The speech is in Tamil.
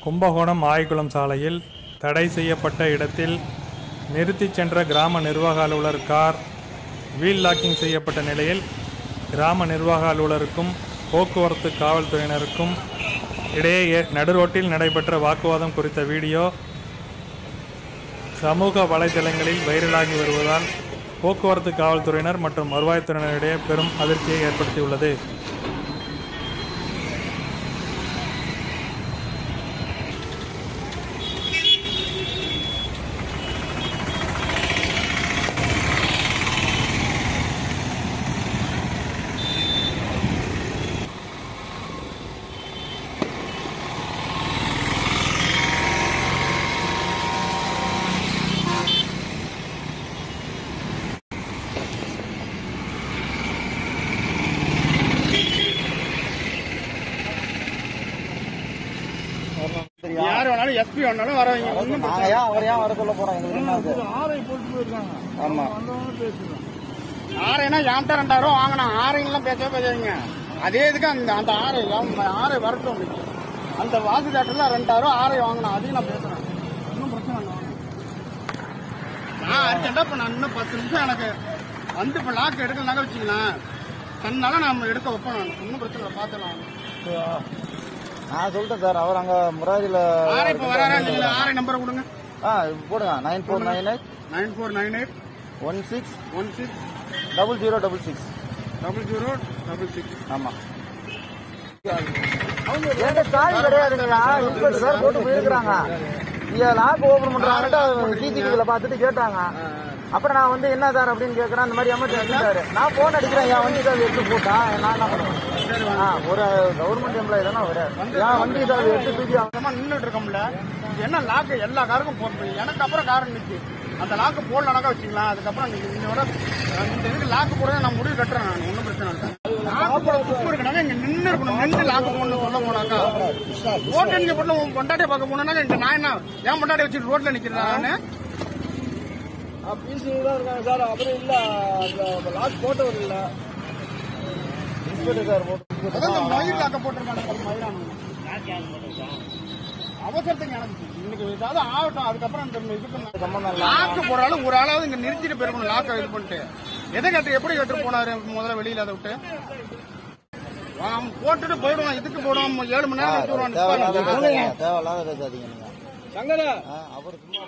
கும்பகோணம் ஆய்குளம் சாலையில் தடை செய்யப்பட்ட இடத்தில் நிறுத்திச் சென்ற கிராம நிர்வாக அலுவலர் கார் வீல் லாக்கிங் செய்யப்பட்ட நிலையில் கிராம நிர்வாக அலுவலருக்கும் போக்குவரத்து காவல்துறையினருக்கும் இடையே ஏ- நடுரோட்டில் நடைபெற்ற வாக்குவாதம் குறித்த வீடியோ சமூக வலைதளங்களில் வைரலாகி வருவதால் போக்குவரத்து காவல்துறையினர் மற்றும் வருவாய்த்துறையினரிடையே பெரும் அதிர்ச்சியை ஏற்படுத்தியுள்ளது. யார் வேணாலும் எஸ்பி வேணாலும் வர வைங்க. ஒண்ணும் நாங்க ஏன் அவர் ஏன் வர சொல்ல போறோம்? எங்களுக்கு? ஆமா. ஆரைனா என்கிட்ட ரெண்டாயிரம் வாங்கினான் ஆரைங்கெல்லாம் பேசவே பேசாதீங்க. அதே இதுக்கு அந்த அந்த ஆரை ஆரை வரட்டும். அந்த வாசி டாக்டர்ல ரெண்டாயிரம் ஆரை வாங்கினான் அதையும் நான் பேசுறேன். ஒன்றும் பிரச்சனை இல்லை. நான் அர்ஜென்டா இப்ப நான் இன்னும் பத்து நிமிஷம் எனக்கு வந்து இப்ப லாக் எடுக்கலனாக்க வச்சுக்கலாம் தன்னால நம்ம எடுக்க வைப்பேன் நான். ஒன்றும் பிரச்சனை இல்லை. பார்த்துலாம் நான் சொல்லிட்டேன் சார். அவர் அங்க முராஜில ஆரை நம்பரை கொடுங்க. ஆ போடுங்க. Nine four nine eight. Nine four nine eight. One six. One six. Double zero double six. Double zero double six. ஆமா. என்கிட்ட சாவி கிடையாதுங்கய்யா. இன்ஸ்பெக்டர் சார் போட்டு போயிருக்கிறாங்க. இங்க லாக் ஓபன் பண்றாங்கட்டு சிசிடிவில பார்த்துட்டு கேட்டாங்க. அப்புறம் நான் வந்து என்ன சார்? அப்படின்னு கேட்கறேன் அந்த மாதிரி எமர்ஜென்சி சார் நான் போன் அடிக்கிறேன். என் வண்டி சாவி எடுத்து போட்டா நான் என்ன பண்ணுவேன்? ஆ, ஒரு கவர்மெண்ட் எம்ப்ளாயி தானே ஒரு என் வண்டி சாவி எடுத்து தூக்கி சும்மா நின்றுட்டு இருக்கோம்ல என்ன லாக்கு எல்லா காருக்கும் போட்டு எனக்கு அப்புறம் கார் நிற்கு அந்த லாக்கு போடலனாக்கா வச்சுக்கலாம். அதுக்கப்புறம் நீங்க இன்னோட இந்த இதுக்கு லாக்கு போட நான் முடிவு கட்டுறேன் நான். ஒன்றும் பிரச்சனை இல்லை. லாக்கு போட துப்பு இருக்கனாக்க இங்க நின்று இருக்கணும். நின்று லாக்கு போடணும் சொல்ல போனாக்கா. ரோட்ல நீங்க போட்டு உன் பொண்டாட்டியை பார்க்க இங்க நான் என்ன என் பொண்டாட்டி வச்சுட்டு ரோட்ல நிக்கிறேன் நானு? பிசி தான் இருக்காங்க சார். அப்புறம் இல்ல அந்த லாக் போட்டவர் இல்ல. இன்ஸ்பெக்டர் சார் போட்டு மயில் லாக்க போட்டிருக்காங்க மயிலான அவசரத்துக்கு எனக்கு இன்னைக்கு ஏதாவது ஆகட்டும் அதுக்கப்புறம் இந்த இதுக்கு சம்பந்தம் இல்ல லாக்கு போறாலும் ஒரு ஆளாவது இங்க நிறுத்திட்டு போயிருக்கணும் லாக்க இது பண்ணிட்டு. எதை கட்டு எப்படி கட்டு போனாரு முதல்ல வெளியில அதை விட்டு? போட்டுட்டு போயிடுவான் இதுக்கு போடுவான் ஏழு மணி நேரம் தேவையில்லாத சங்கரா. அவர் சும்மா